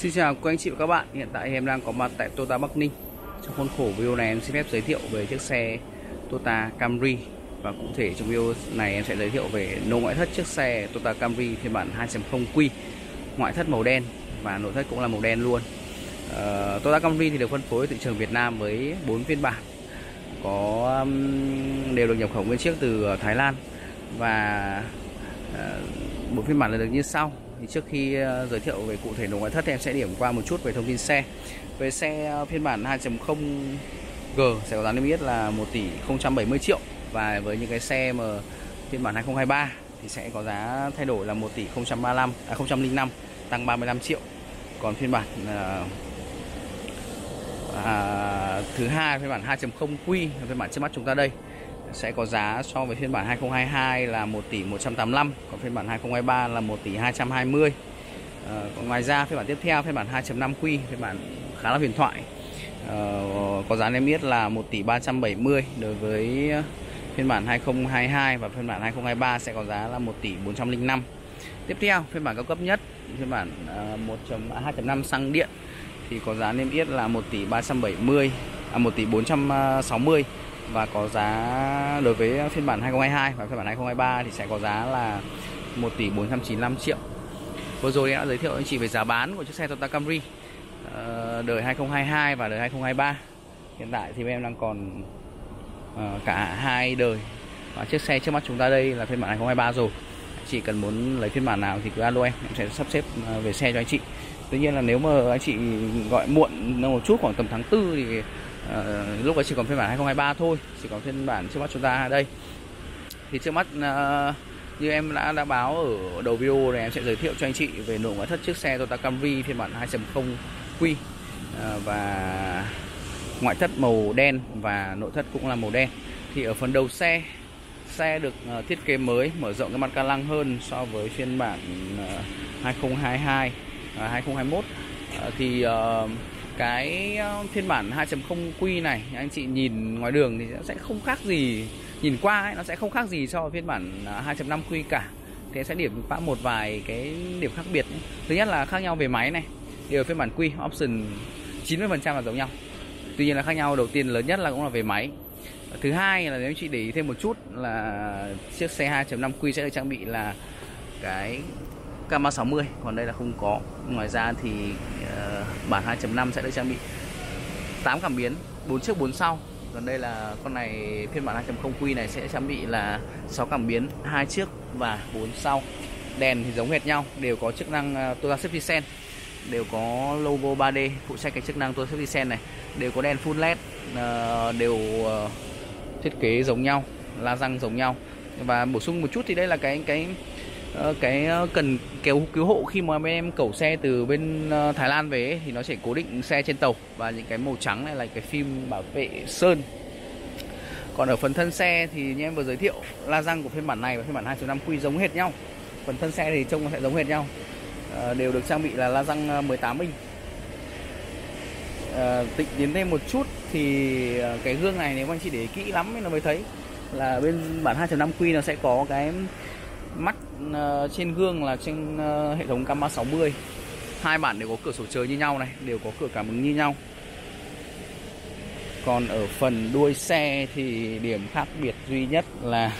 Xin chào quý anh chị và các bạn Hiện tại em đang có mặt tại Toyota Bắc Ninh. Trong khuôn khổ video này em xin phép giới thiệu về chiếc xe Toyota Camry. Và cụ thể trong video này em sẽ giới thiệu về nội ngoại thất chiếc xe Toyota Camry phiên bản 2.0 Q. Ngoại thất màu đen và nội thất cũng là màu đen luôn. Uh, Toyota Camry thì được phân phối thị trường Việt Nam với 4 phiên bản. Có um, đều được nhập khẩu nguyên chiếc từ Thái Lan. Và uh, bộ phiên bản là được như sau thì trước khi ờ, giới thiệu về cụ thể nội ngoại thất thì em sẽ điểm qua một chút về thông tin xe. Về xe phiên bản 2.0 G sẽ có giá niêm yết là 1 tỷ 070 triệu và với những cái xe mà phiên bản 2023 thì sẽ có giá thay đổi là 1 tỷ 035 à 005 tăng 35 triệu. Còn phiên bản à, à, thứ hai phiên bản 2.0 Q phiên bản trước mắt chúng ta đây sẽ có giá so với phiên bản 2022 là 1 tỷ 185 còn phiên bản 2023 là 1 tỷ 220 à, ờ, còn ngoài ra phiên bản tiếp theo phiên bản 2.5 Q phiên bản khá là huyền thoại. À, có giá niêm yết là 1 tỷ 370 đối với phiên bản 2022 và phiên bản 2023 sẽ có giá là 1 tỷ 405 tiếp theo phiên bản cao cấp nhất phiên bản ờ, 1.2.5 à, xăng điện thì có giá niêm yết là 1 tỷ 370 à 1 tỷ 460 và có giá đối với phiên bản 2022 và phiên bản 2023 thì sẽ có giá là 1 tỷ 495 triệu. Vừa rồi đã giới thiệu anh chị về giá bán của chiếc xe Toyota Camry ờ, đời 2022 và đời 2023. Hiện tại thì em đang còn ờ, cả hai đời và chiếc xe trước mắt chúng ta đây là phiên bản 2023 rồi. Chị cần muốn lấy phiên bản nào thì cứ alo em, em sẽ sắp xếp ờ, về xe cho anh chị. Tuy nhiên là nếu mà anh chị gọi muộn một chút khoảng tầm tháng 4 thì à, lúc ấy chỉ còn phiên bản 2023 thôi chỉ còn phiên bản trước mắt chúng ta đây. Thì trước mắt à, như em đã đã báo ở đầu video này em sẽ giới thiệu cho anh chị về nội ngoại thất chiếc xe Toyota Camry phiên bản 2.0 Q. À, và ngoại thất màu đen và nội thất cũng là màu đen. Thì ở phần đầu xe xe được uh, thiết kế mới mở rộng cái mặt ca lăng hơn so với phiên bản uh, 2022 uh, 2021 uh, thì uh, cái ờ, phiên bản 2.0 Q này anh chị nhìn ngoài đường thì sẽ không khác gì nhìn qua ấy, nó sẽ không khác gì so với phiên bản ờ, 2.5Q cả. Thế sẽ điểm phá một vài cái điểm khác biệt thứ nhất là khác nhau về máy này điều phiên bản Q option 90% là giống nhau. Tuy nhiên là khác nhau đầu tiên lớn nhất là cũng là về máy. Thứ hai là nếu chị để ý thêm một chút là chiếc xe 2.5 Q sẽ được trang bị là cái camera 60 còn đây là không có. Ngoài ra thì uh, bản 2.5 sẽ được trang bị. 8 cảm biến 4 trước 4 sau. Còn đây là con này, phiên bản 2.0 Q này sẽ trang bị là 6 cảm biến, hai trước và 4 sau. Đèn thì giống hệt nhau, đều có chức năng à, Toyota Safety Sense đều có logo 3D phụ trách cái chức năng Toyota Safety Sense này. Đều có đèn full led à, đều à, thiết kế giống nhau, la răng giống nhau. Và bổ sung một chút thì đây là cái cái Ờ, cái ờ, cần kéo cứu hộ khi mà bên em cẩu xe từ bên ờ, Thái Lan về ấy, thì nó sẽ cố định xe trên tàu. Và những cái màu trắng này là cái phim bảo vệ sơn. Còn ở phần thân xe thì như em vừa giới thiệu la răng của phiên bản này và phiên bản 2.5 quy giống hệt nhau. Phần thân xe thì trông sẽ giống hệt nhau. À, đều được trang bị là la răng 18 inch. À, tịnh tiến thêm một chút thì cái gương này nếu mà anh chị để kỹ lắm thì nó mới thấy là bên bản 2.5 quy nó sẽ có cái mắt uh, trên gương là trên uh, hệ thống Gamma 60 hai bản đều có cửa sổ trời như nhau này đều có cửa cảm ứng như nhau. Còn ở phần đuôi xe thì điểm khác biệt duy nhất là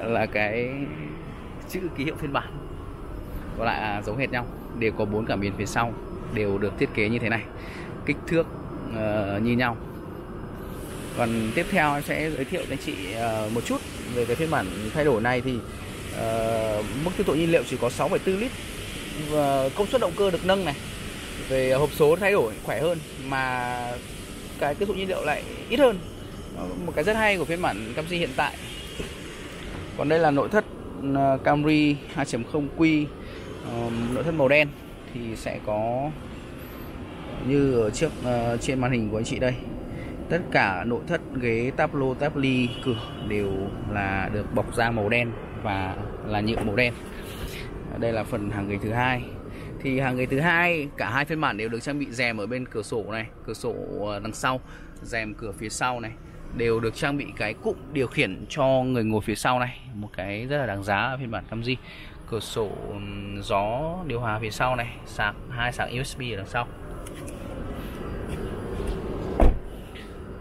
là cái chữ ký hiệu phiên bản. Còn lại là giống hệt nhau đều có bốn cảm biến phía sau đều được thiết kế như thế này. Kích thước uh, như nhau. Còn tiếp theo em sẽ giới thiệu cho anh chị uh, một chút về cái phiên bản thay đổi này thì uh, mức tiêu thụ nhiên liệu chỉ có 6,4 lít. Và công suất động cơ được nâng này. Về hộp số thay đổi khỏe hơn mà cái tiêu thụ nhiên liệu lại ít hơn. Ờ, một cái rất hay của phiên bản Camry hiện tại. Còn đây là nội thất ờ, Camry 2.0 Q nội thất màu đen. Thì sẽ có như ở trước trên màn hình của anh chị đây tất cả nội thất, ghế táp lô táp ly cửa đều là được bọc da màu đen và là nhựa màu đen. Đây là phần hàng ghế thứ hai. Thì hàng ghế thứ hai, cả hai phiên bản đều được trang bị rèm ở bên cửa sổ này, cửa sổ ờ, đằng sau, rèm cửa phía sau này, đều được trang bị cái cụm điều khiển cho người ngồi phía sau này, một cái rất là đáng giá ở phiên bản Camry. Cửa sổ gió điều hòa phía sau này, sạc, hai sạc USB ở đằng sau.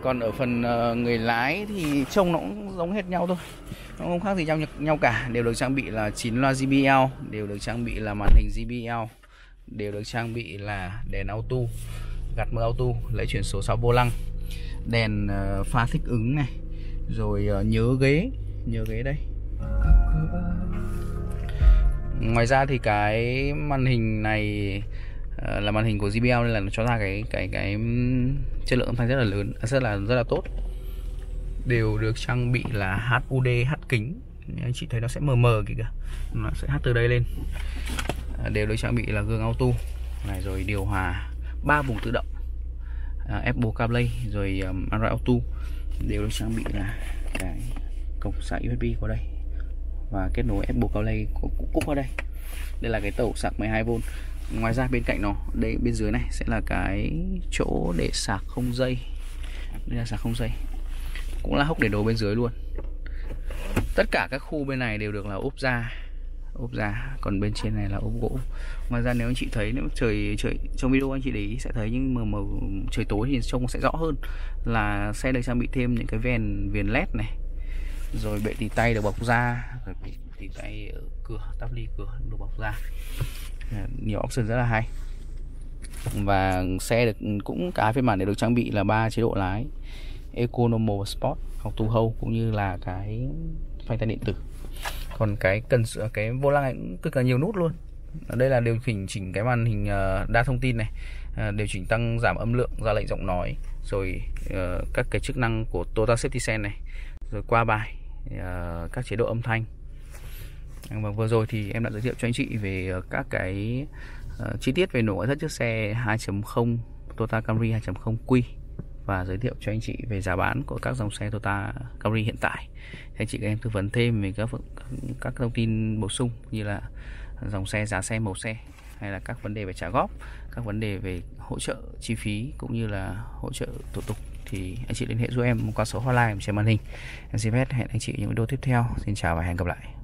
Còn ở phần ờ, người lái thì trông nó cũng giống hết nhau thôi. Nó không khác gì nhau nhau cả. Đều được trang bị là 9 loa JBL đều được trang bị là màn hình JBL đều được trang bị là đèn auto, gạt mưa auto, lấy chuyển số 6 vô lăng đèn ờ, pha thích ứng này, rồi ờ, nhớ ghế nhớ ghế đây. Ngoài ra thì cái màn hình này là màn hình của JBL nên là nó cho ra cái cái cái chất lượng âm thanh rất là lớn rất là rất là tốt. Đều được trang bị là HUD H kính. Anh chị thấy nó sẽ mờ mờ kìa nó sẽ hát từ đây lên. À, đều được trang bị là gương auto. Này rồi điều hòa ba vùng tự động. À, Apple CarPlay rồi um, Android Auto. Đều được trang bị là cái cổng sạc USB của đây. Và kết nối Apple CarPlay của cúc ở đây. Đây là cái tẩu sạc 12V ngoài ra bên cạnh nó đây bên dưới này sẽ là cái chỗ để sạc không dây. Đây là sạc không dây. Cũng là hốc để đồ bên dưới luôn. Tất cả các khu bên này đều được là ốp da. Ốp da. Còn bên trên này là ốp gỗ. Ngoài ra nếu anh chị thấy nếu trời trời trong video anh chị để ý sẽ thấy những mà, màu trời tối thì trông sẽ rõ hơn là xe được trang bị thêm những cái viền viền led này. Rồi bệ tì tay được bọc da rồi bệ tì tay ở cửa tắp ly cửa được bọc da. À, nhiều option rất là hay. Và xe được, cũng cái phiên bản này được trang bị là ba chế độ lái Eco Normal Sport, hoặc tu hâu cũng như là cái phanh tay điện tử. Còn cái cần cái vô lăng này cũng cực là nhiều nút luôn. Ở đây là điều chỉnh chỉnh cái màn hình ờ, đa thông tin này ờ, điều chỉnh tăng, giảm âm lượng, ra lệnh giọng nói, rồi ờ, các cái chức năng của Total Safety Sense này, rồi qua bài các chế độ âm thanh và vừa rồi thì em đã giới thiệu cho anh chị về ờ, các cái uh, chi tiết về nội ngoại thất chiếc xe 2.0 Toyota Camry 2.0 Q và giới thiệu cho anh chị về giá bán của các dòng xe Toyota Camry hiện tại. Thì anh chị các em tư vấn thêm về các các thông tin bổ sung như là dòng xe, giá xe, màu xe hay là các vấn đề về trả góp, các vấn đề về hỗ trợ chi phí cũng như là hỗ trợ thủ tục thì anh chị liên hệ giúp em qua số hotline trên màn hình. Em xin phép hẹn anh chị những video tiếp theo. Xin chào và hẹn gặp lại.